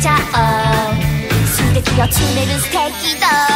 쫓아옴 술에 끼어 추내는 스테이키도.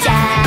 家。